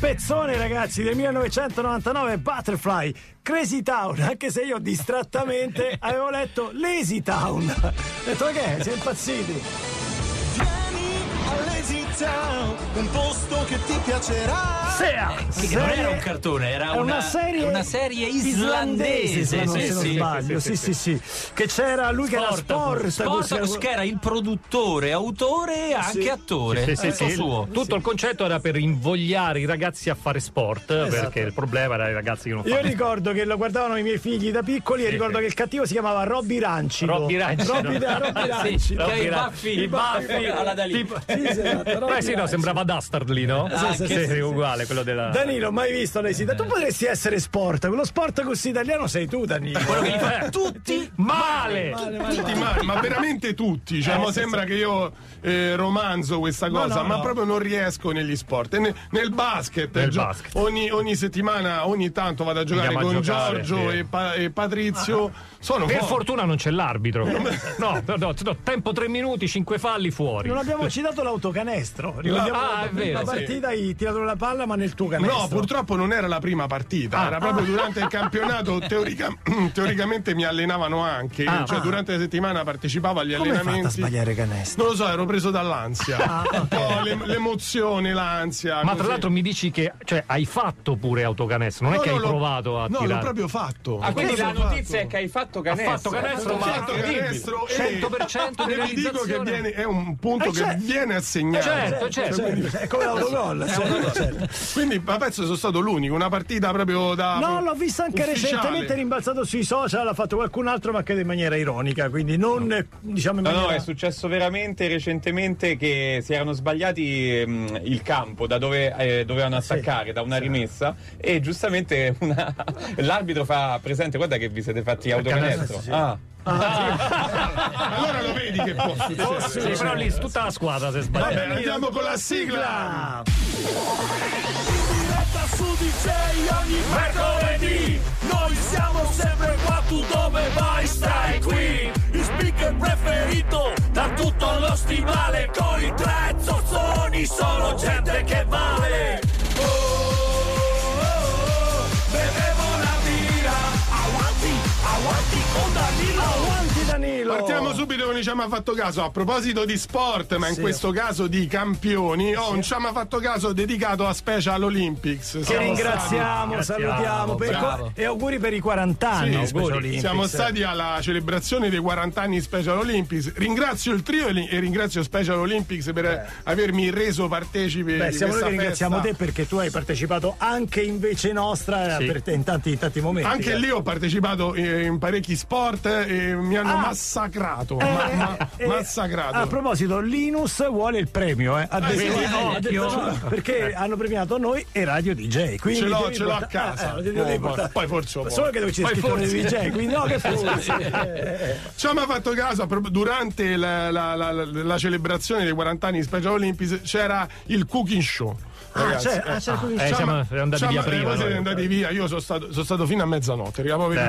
pezzone ragazzi del 1999 Butterfly Crazy Town anche se io distrattamente avevo letto Lazy Town ho detto che è? siamo impazziti Un posto che ti piacerà. Sea, Sì, che non era un cartone, era una, una serie, una serie islandese. se non, sì, se non sì. sbaglio, sì, sì, sì, Che c'era lui che era Sportacus. Sportacus, Sportacus, che era il produttore, autore e anche Sì. attore. Sì, sì, Tutto sì, suo. Tutto il concetto era per invogliare i ragazzi a fare sport, perché il problema era i ragazzi che non Io fanno ricordo che lo guardavano i miei figli da piccoli e ricordo che il cattivo si chiamava Robby Rancido. Robby Rancido. Robby, che ha i baffi, i baffi alla Dalì. Sì, esatto, Beh sì, no, sembrava Dastard lì, no? Ah, sì, che- sì, uguale, quello della... Danilo, mai visto lei? Tu potresti essere sport, quello sport così italiano sei tu, Danilo. Quello che gli fa Eh. tutti Male! Male, male, Tutti male. ma veramente tutti. Cioè, Eh, mo sì, sembra sì. che io eh, romanzo questa No, cosa, no, ma no. proprio non riesco negli sport. Ne- nel basket, Nel gio- basket. Ogni, ogni settimana, ogni tanto vado a giocare Andiamo a con giocare, Giorgio sì. e, Pa- e Patrizio. Sono Per forti. fortuna non c'è l'arbitro. No, no, no, no, tempo tre minuti, cinque falli fuori. Non abbiamo citato l'autocanestro. Ricordiamo Ah, la vero, partita hai tirato la palla ma nel tuo canestro. No, purtroppo non era la prima partita, Ah. era proprio durante il campionato. teorica- teoricamente mi allenavano anche, Ah. cioè durante la settimana partecipavo agli Come hai fatto a allenamenti. sbagliare canestro? Non lo so, ero preso dall'ansia. Un po' l'em- l'emozione, l'ansia. Ma tra così. l'altro mi dici che cioè, hai fatto pure autocanestro, non No, è che no, hai l'ho- provato a No, l'ho tirare. proprio fatto. Ah, quindi L'ho la notizia fatto. è che hai fatto Ha canestro. fatto canestro, ma fatto canestro e- 100% di e vi dico che viene, è un punto Eh, che certo. viene assegnato. Certo, certo. Certo, È come l'autogol. certo, certo. Quindi ma penso sono stato l'unico, una partita proprio da. No, l'ho visto anche ufficiale. recentemente rimbalzato sui social, l'ha fatto qualcun altro, ma credo in maniera ironica, quindi non eh, diciamo in No, maniera. no, è successo veramente recentemente che si erano sbagliati ehm, il campo da dove eh, dovevano attaccare, da una rimessa, e giustamente una- l'arbitro fa presente, guarda che vi siete fatti autocanestro. sì. Ah. Allora lo vedi che può succedere. Sì, però lì tutta la squadra si è Vabbè, andiamo con la sigla. diretta su DJ ogni mercoledì Noi siamo sempre qua, tu dove vai stai qui Il speaker preferito da tutto lo stivale Con i tre zozzoni, solo gente che I ci ha fatto caso. A proposito di sport, ma in Sì. questo caso di campioni, ho un ci ha fatto caso dedicato a Special Olympics. Che Siamo ringraziamo, stati- salutiamo per e auguri per i 40 Sì, anni. Special auguri. Olympics. Siamo stati alla celebrazione dei 40 anni Special Olympics. Ringrazio il trio e ringrazio Special Olympics per avermi reso partecipe Beh, di siamo noi che ringraziamo festa. te perché tu hai partecipato anche in vece nostra Sì. per te in tanti, in tanti momenti. Anche eh. lì ho partecipato eh, in parecchi sport e mi hanno Ah. massacrato. Eh, ma- eh, massacrato. A proposito, Linus vuole il premio, eh. Ha detto, sì, sì, ha detto no, perché hanno premiato noi e Radio DJ. Quindi ce l'ho, ce l'ho a casa. eh, devi- lo Oh, poi- forse lo Solo che dove c'è scritto forse. DJ, quindi no, che forse. Ci ha fatto caso durante la, la- la- la- la celebrazione dei 40 anni di Special Olympics c'era il cooking show. Ah, ragazzi. c'è, ah, il Eh, Ci siamo ma- andati ci via ma- prima. eh, noi. andati via, io sono stato, sono stato fino a mezzanotte. Eh. Vabbè,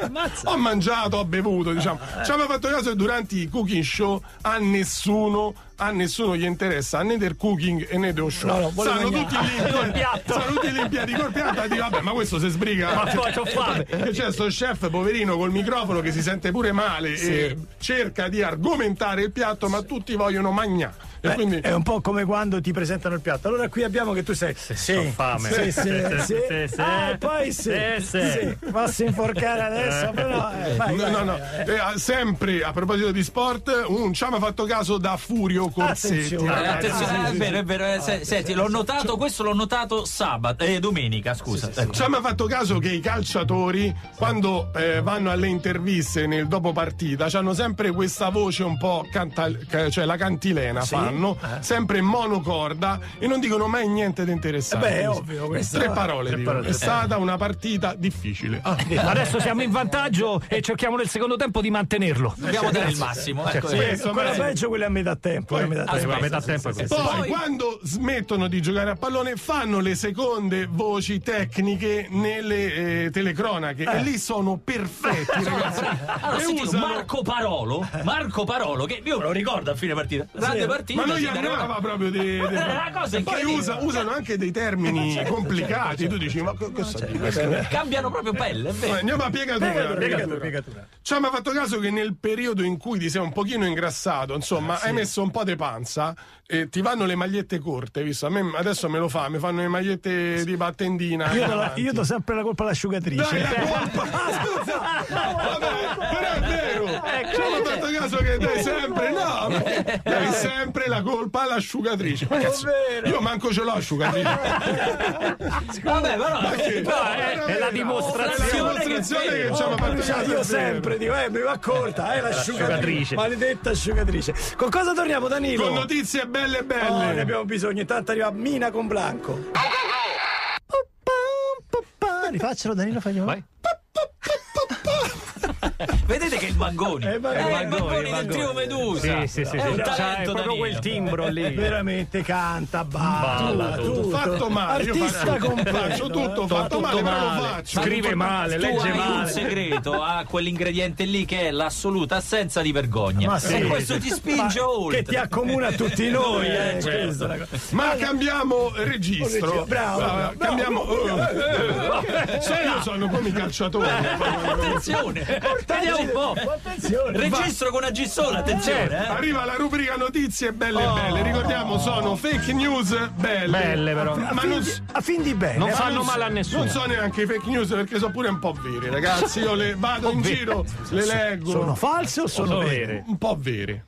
ammazza. ho mangiato, ho bevuto, diciamo. Ci ha mai fatto caso che durante i cooking show a nessuno a nessuno gli interessa né del cooking e né dello show. No, no, mangiare. tutti lì Col piatto. stanno tutti limpiati col piatto e dico, vabbè, ma questo si sbriga. Ma poi c'ho fame. C'è sto chef poverino col microfono che si sente pure male e cerca di argomentare il piatto, ma tutti vogliono magnà. E Beh, quindi È un po' come quando ti presentano il piatto. Allora qui abbiamo che tu sei. Sì, c'ho fame. Sì, sì, Sì, sì. sì, sì. Ah, e poi sì. Sì, sì. Posso inforcare adesso? Però, eh, vai, No, vai, no, no. E, ah, sempre a proposito di sport, un ci ha fatto caso da Furio Corsetti. Attenzione. Eh, attenzione, è vero, è vero. eh, se- senti, l'ho notato, questo l'ho notato sabato, eh, domenica, scusa. Ecco. Ci ha mai fatto caso che i calciatori, quando eh, vanno alle interviste nel dopo partita, hanno sempre questa voce un po' canta- ca- cioè la cantilena fanno, sempre monocorda e non dicono mai niente di interessante. Eh beh, è ovvio questo. Tre parole, Tre parole. È stata una partita difficile. Ah, Adesso siamo in vantaggio e cerchiamo nel secondo tempo di mantenerlo. Dobbiamo dare il massimo. Ecco, Sì, eh. ancora peggio quelle a metà tempo. A metà Ah, sì, tempo. ma a metà tempo è così. Poi, quando smettono di giocare a pallone, fanno le seconde voci tecniche nelle eh, telecronache e lì sono perfetti, ragazzi. Allora, e usano. Marco Parolo, Marco Parolo, che io me lo ricordo a fine partita. Grande partita. Ma non gli sì, andava proprio di. di- poi usa- usano anche dei termini complicati. Tu dici, ma co- cosa dice? Cambiano proprio pelle, è vero. Andiamo a piegatura. Piegatura, piegatura. piegatura. Ci ha fatto caso che nel periodo in cui ti sei un pochino ingrassato, insomma, hai messo un po' di panza e ti vanno le magliette corte, visto? A me adesso me lo fa, mi fanno le magliette di battendina. Io do, la- io do sempre la colpa all'asciugatrice. Dai la colpa! Scusa! Vabbè, però è vero! Ci hanno fatto caso che dai sempre, no! Dai sempre la colpa all'asciugatrice. Ma cazzo, io manco ce l'ho asciugatrice. Vabbè, però. Ma che- No, è- è la È dimostrazione la dimostrazione che è che ci hanno fatto caso. io è sempre dico, eh, mi va corta, eh, l'asciugatrice. L'asciugatrice. Maledetta asciugatrice. Con cosa torniamo, Danilo? Con notizie belle Oh, belle. ne abbiamo bisogno. Intanto arriva Mina con Blanco. Rifaccialo, Danilo, faglielo. Vai. Vedete che è il Mangoni. Eh, È Mangoni, il Mangoni, del trio Medusa. Sì, sì, sì, È un C'ha- talento è proprio quel timbro lì. Veramente canta, balla, Balla, tutto. Fatto male, Artista faccio tutto, fatto male, però lo male. faccio. Scrive male, Tu legge hai un male. segreto a quell'ingrediente lì che è l'assoluta assenza di vergogna. Ma sì. e questo ti spinge Ma oltre. Che ti accomuna a tutti noi, eh, la cosa. Ma cambiamo registro. Bravo, bravo, cambiamo. Se io sono come i calciatori. Attenzione, vediamo un po'. Attenzione. Registro con Agissola, attenzione. Eh. Arriva la rubrica notizie belle belle. Ricordiamo, sono fake news belle. Belle, però. Ma a, non, fin di, a fin di bene. Non eh, fanno male a nessuno. Non so neanche fake news perché sono pure un po' veri, ragazzi. Io le vado in giro, le leggo. Sono false o sono Sono vere? vere. un po'.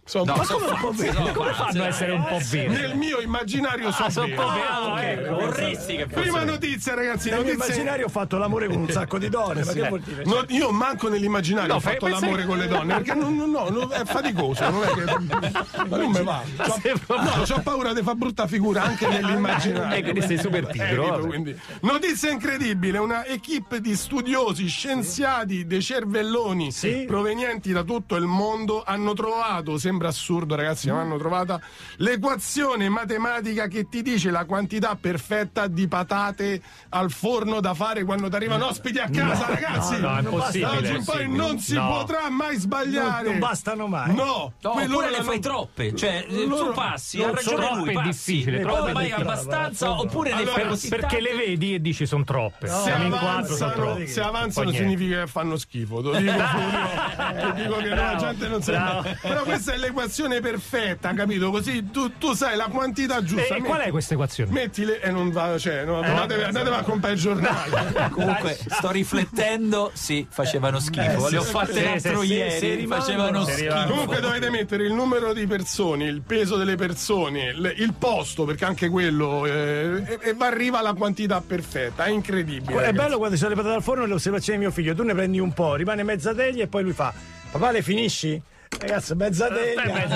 Sono No, un po' sono un po' sono Come fanno a essere un po' veri? Nel mio immaginario sono sono un po' veri. Ah, ecco. Vorresti che fosse Prima notizia, ragazzi. Nel mio Notizie... immaginario ho fatto l'amore con un sacco di donne, ma che vuol dire? No, io manco nell'immaginario No, fai- fatto pensa l'amore che- con le donne perché non, non- no, non- è faticoso, non è che non mi va. C'ho, sei no, ho paura di fare brutta figura anche nell'immaginario. Eh, quindi sei super tigro, Eh. Notizia incredibile, una equipe di studiosi, scienziati, dei cervelloni Sì. provenienti da tutto il mondo hanno trovato, sembra assurdo ragazzi, ma hanno trovata l'equazione matematica che ti dice la quantità perfetta di patate al forno da fare quando ti arrivano ospiti a casa, ragazzi. no, è Da impossibile. oggi in poi non si No. Potrà mai sbagliare. Non- non bastano mai. No, No, quello oppure loro le fai troppe, cioè eh, Loro- tu passi, ha ragione sono lui, passi, difficile, troppe vai abbastanza, oppure ne Allora, fai così Perché le vedi e dici sono troppe. Se quattro, sono avanzano, troppe. se avanzano significa che fanno schifo. Lo dico Furio, dico che la gente non sa. Però questa è l'equazione perfetta, capito? Così tu, tu sai la quantità giusta. E qual è questa equazione? Mettile e non va, cioè, no, andate, a comprare il giornale. Comunque, sto riflettendo, sì, facevano schifo. Eh, Le ho fatte sì, l'altro sì, sì, ieri, sì, rimangono. facevano schifo. Comunque dovete mettere il numero di persone, il peso delle persone, il, il posto, perché anche quello eh, e, e va arriva la quantità perfetta, è incredibile. È ragazzi. bello quando ci sono le patate al forno e le osservazioni di mio figlio. Tu ne prendi un po', rimane mezza teglia e poi lui fa: Papà, le finisci? Ragazzi, mezza teglia. Eh,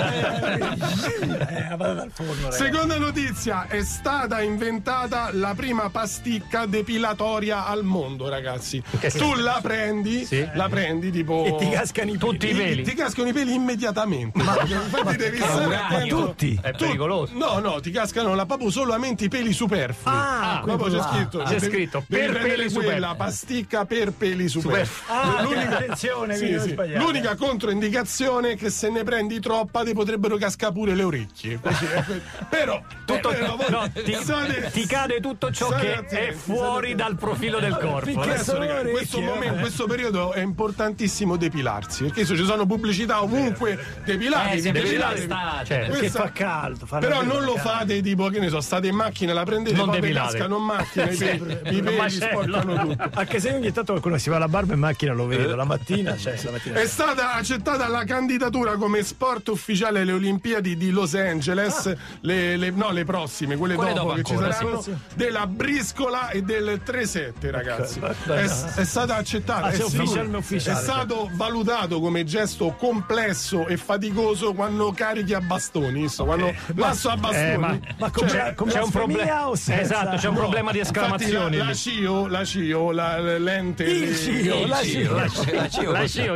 la forno, ragazzi. Seconda notizia, è stata inventata la prima pasticca depilatoria al mondo, ragazzi. Tu la prendi, Sì. la prendi tipo E ti cascano i Tutti i peli. ti cascano i peli immediatamente. Infatti devi stare attento. Tutti. È pericoloso. No, no, ti cascano la, proprio solamente i peli superflui. Ah, proprio c'è scritto. c'è devi- scritto, per peli superflui. pasticca per peli superflui. Ah, L'unica- attenzione, sì, sì. L'unica controindicazione è che se ne prendi troppa ti potrebbero cascare pure le orecchie. Eh, però, Tutto- però voi no, ti, state- ti cade tutto ciò che attenti, è fuori dal profilo del corpo. Adesso, ragazzi, questo, momento, vabbè. in questo periodo è importantissimo depilarsi perché se ci sono pubblicità ovunque depilati, Eh, l'estate. Certo. Perché fa caldo. Però non lo fate tipo che ne so, state in macchina, la prendete, Non poi depilate. cascano in macchina, i peli, i peli sporcano tutto. Anche se ogni tanto qualcuno si fa la barba in macchina lo vedo, la mattina, cioè, la mattina. È stata accettata la candidatura come sport ufficiale alle Olimpiadi di Los Angeles, le, le- no, le prossime, quelle, Quelle dopo, dopo che ci ancora, saranno, sì, della briscola e del 3-7, ragazzi. beh, È, è stata accettata. Ah, è ufficiale, ufficiale, È stato valutato come gesto complesso e faticoso quando carichi a bastoni, so, quando lasso a bastoni. Eh, ma- Ma Cioè, con c'è un problema. Esatto, c'è un No. problema di la, esclamazioni. la lì. CIO, la CIO, la, la lente Il CIO, la CIO. la CIO, La Cio,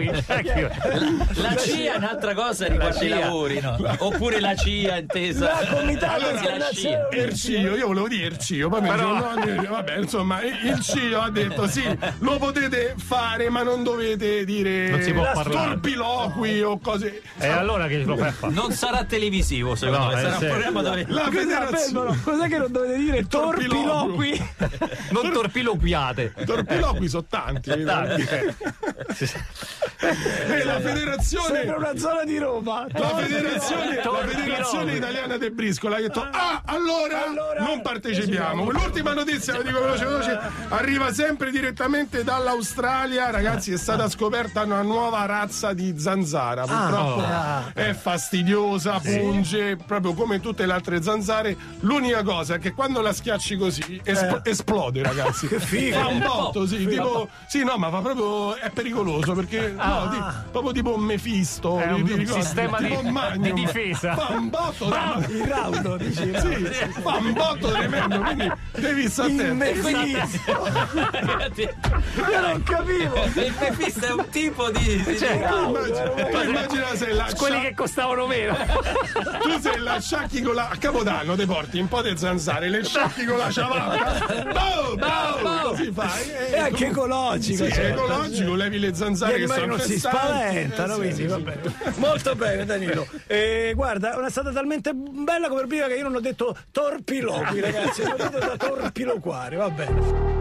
La CIO CIA è un'altra cosa riguardo i lavori, no? Oppure la CIA intesa. La Comitato Allora, la CIA. Ercio, io volevo dire Ercio, poi no, vabbè, insomma, il CIO ha detto sì, lo potete fare, ma non dovete dire Non si può parlare. torpiloqui o cose. E allora che lo fai fare? Non sarà televisivo, secondo No, me. eh, Sarà un programma dove. La federazione cos'è che non dovete dire? Torpiloqui. Non torpiloquiate. torpiloqui sono tanti. E la federazione Sembra una zona di Roma. La federazione, la federazione italiana del briscola ha detto ah allora, Allora, non partecipiamo. l'ultima notizia la dico veloce veloce arriva sempre direttamente dall'Australia. Ragazzi è stata scoperta una nuova razza di zanzara purtroppo è fastidiosa punge proprio come tutte le altre zanzare. L'unica cosa è che quando la schiacci così espl- esplode ragazzi. Fa un botto sì tipo sì no ma fa proprio è pericoloso perché no, di- proprio tipo un Mefisto È ti- un ricordi? sistema di- di difesa. fa un botto da- Il raudo, dici. sì, fa un botto tremendo quindi devi stare. Io Io non capivo. Il Mephisto è un tipo di. di- Cioè, tu immagina, tu immagina se la quelli che costavano meno. tu se la sciacchi con la a capodanno ti porti un po' di zanzare le sciacchi con la ciabatta boh, boh, così fai e- È anche ecologico. Sì, è ecologico levi le zanzare che sono non si spaventano, eh, sì, quindi sì, va sì. Molto bene, Danilo. E guarda, è stata talmente bella come prima che io non ho detto torpiloqui, ragazzi. Ho detto da torpiloquare, va bene.